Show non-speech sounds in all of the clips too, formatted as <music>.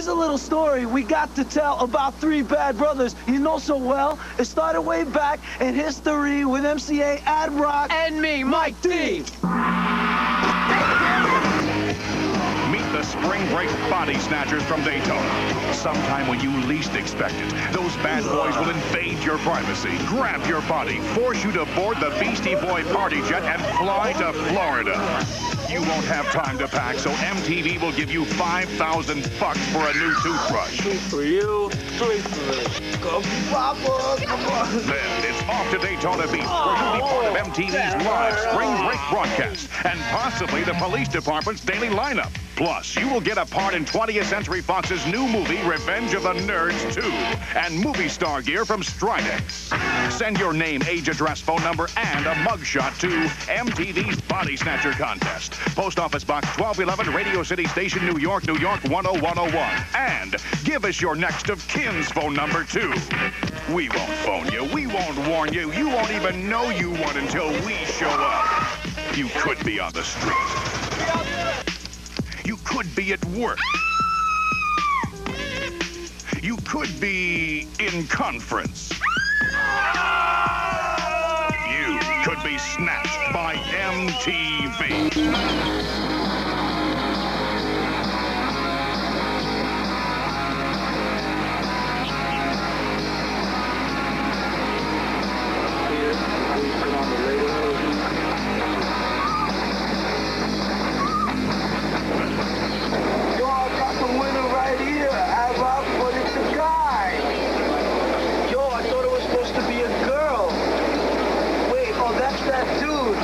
Here's a little story we got to tell about three bad brothers you know so well. It started way back in history with MCA Ad Rock and me, Mike D. Meet the spring break body snatchers from Daytona. Sometime when you least expect it, those bad boys will invade your privacy, grab your body, force you to board the Beastie Boy party jet, and fly to Florida. You won't have time to pack, so MTV will give you 5,000 bucks for a new toothbrush. Three for you, three for me. Go, Papa, come on. Then it's off to Daytona Beach, where you'll be part of MTV's oh, live spring break broadcast, and possibly the police department's daily lineup. Plus, you will get a part in 20th Century Fox's new movie, Revenge of the Nerds 2, and movie star gear from Stridex. Send your name, age, address, phone number, and a mugshot to MTV's Body Snatcher Contest. Post Office Box 1211, Radio City Station, New York, New York 10101. And give us your next of kin's phone number, too. We won't phone you. We won't warn you. You won't even know you won until we show up. You could be on the street. Could be at work. You could be in conference. You could be snatched by MTV. That dude,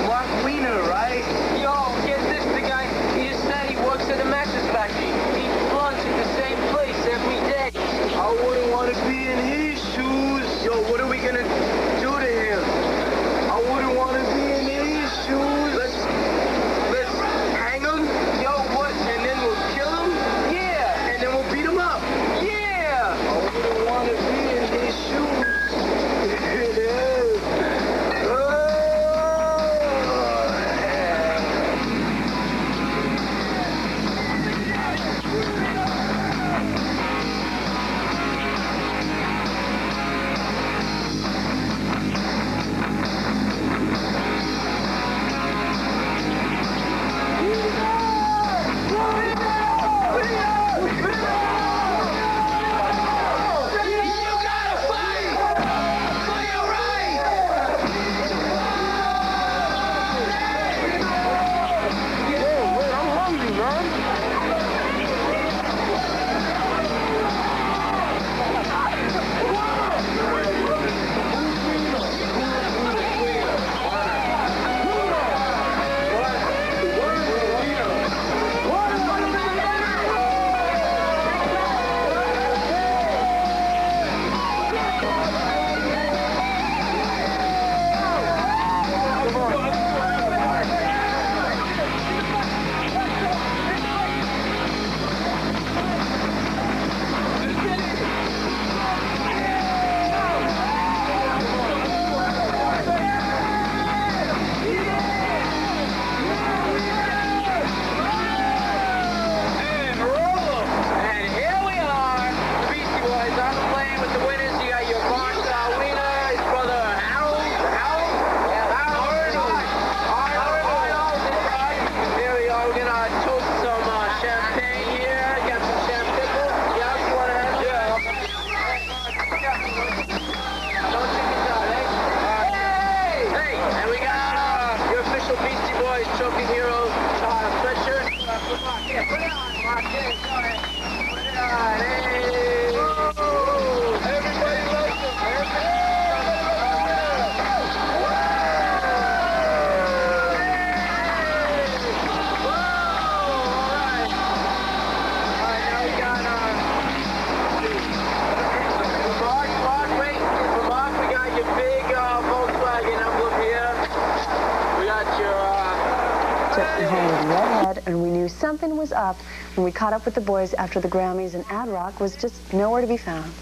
Just behind redhead, and we knew something was up when we caught up with the boys after the Grammys, and Ad Rock was just nowhere to be found.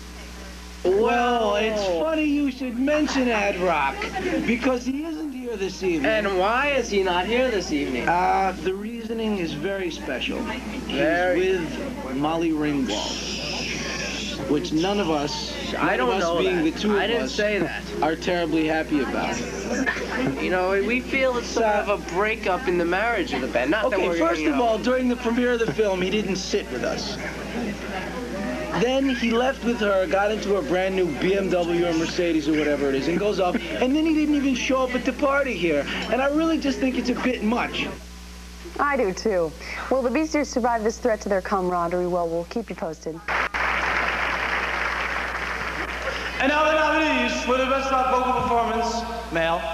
Well, it's funny you should mention Ad Rock because he isn't here this evening. And why is he not here this evening? Uh, the reasoning is very special. Very. He's with Molly Ringwald. Which none of us, I don't of us know being that. the two of I didn't us, say that. are terribly happy about. You know, we feel it's sort of a breakup in the marriage of the band. Not that Okay, we're, first you of all, during the premiere of the film, he didn't sit with us. Then he left with her, got into a brand new BMW or Mercedes or whatever it is, and goes off. And then he didn't even show up at the party here. And I really just think it's a bit much. I do too. Will the Beasties survive this threat to their camaraderie? Well, we'll keep you posted. And now the nominees for the Best Rock Vocal Performance, male.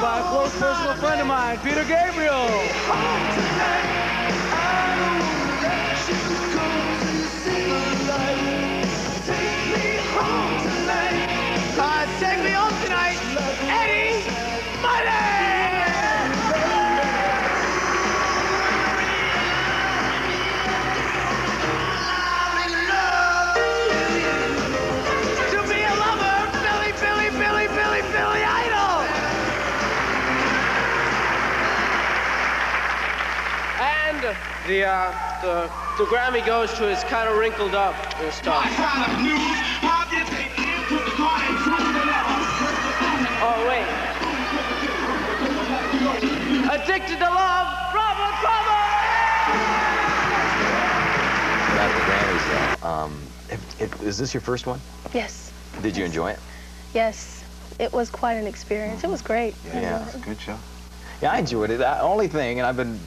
by a close personal friend of mine, Peter Gabriel. Uh, the, the Grammy goes to is kind of wrinkled up and stuff. Oh, wait. Addicted to love, Robert Palmer! About the Grammys, though. Um, if, if, is this your first one? Yes, Did you enjoy it? yes. It was quite an experience. It was great. Yeah. it was a Good show. Yeah, I enjoyed it. The only thing, and I've been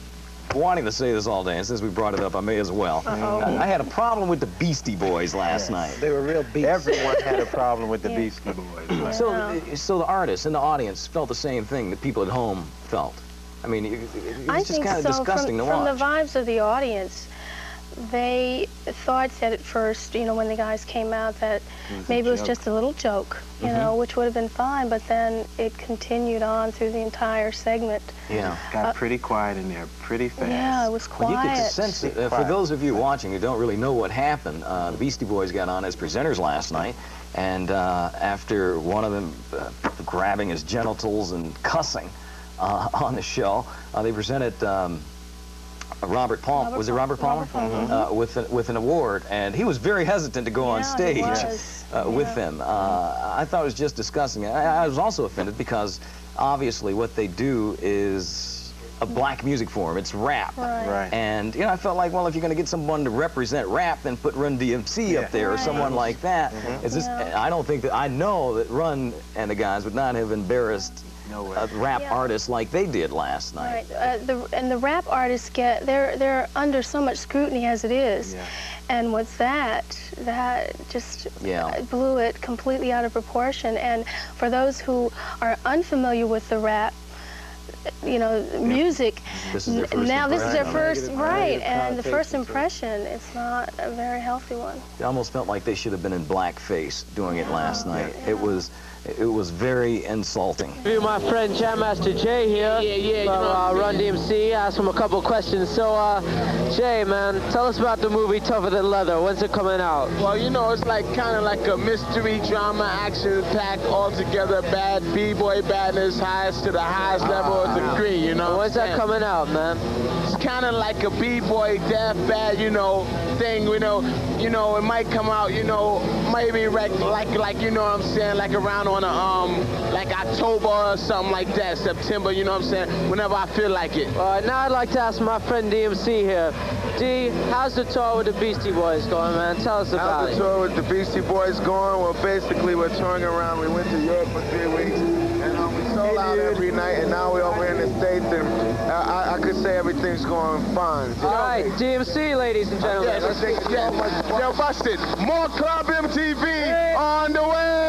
wanting to say this all day, and since we brought it up, I may as well. Uh-oh. I, I had a problem with the Beastie Boys last night. They were real beasts. Everyone had a problem with the Yeah. Beastie Boys. So, uh, so the artists and the audience felt the same thing that people at home felt. I mean, it, it, it I was just kind of so. disgusting from, to from watch. the vibes of the audience, they thought that at first, you know, when the guys came out, that was a maybe it was just a little joke, you Mm-hmm. know, which would have been fine. But then it continued on through the entire segment. yeah. Got pretty quiet in there, pretty fast. Yeah, it was Well, quiet. you get the sense that, uh, for those of you watching who don't really know what happened, uh, the Beastie Boys got on as presenters last night, and uh, after one of them uh, grabbing his genitals and cussing uh, <laughs> on the show, uh, they presented um, Robert Palmer. Robert was it Robert Palmer? Robert Palmer. Uh, with, an, with an award, and he was very hesitant to go on Yeah, he stage was. uh, with them. Uh, I thought it was just disgusting. I, I was also offended because obviously what they do is a black music form. It's rap. Right. Right. And, you know, I felt like, well, if you're going to get someone to represent rap, then put Run DMC Yeah. up there or someone like that. Mm-hmm. It's just, Yeah. I don't think that, I know that Run and the guys would not have embarrassed No way. a rap Yeah. artist like they did last night. Right. Uh, the, and the rap artists get they're they're under so much scrutiny as it is, Yeah. and with that, that just Yeah. blew it completely out of proportion. And for those who are unfamiliar with the rap, you know, music, This is their first now this is their first Negative- right, negative and the first connotations, impression, it's not a very healthy one. It almost felt like they should have been in blackface doing it last night. It was, it was very insulting. Be my friend Jam Master Jay here yeah, yeah, from uh, Run DMC. Ask him a couple questions. So, uh, Jay, man, tell us about the movie Tougher Than Leather. When's it coming out? Well, you know, it's like kind of like a mystery drama action pack all together. Bad b-boy badness, highest to the highest level of degree. You know, When's that coming out, man? It's kind of like a b-boy death bad, you know, thing. You know, you know, it might come out, you know, maybe like like like you know what I'm saying, like around on a um like October or something like that, September. You know what I'm saying? Whenever I feel like it. All right, now I'd like to ask my friend DMC here. D, how's the tour with the Beastie Boys going, man? Tell us about How's it. the tour with the Beastie Boys going? Well, basically, we're touring around. We went to Europe for three weeks, and um, we sold out every night, and now we're over here in the States, and I, I, I could say everything's going fine. All right, DMC, ladies and gentlemen. Yeah, let's take it. Yeah. Yo, busted. More Club MTV on the way.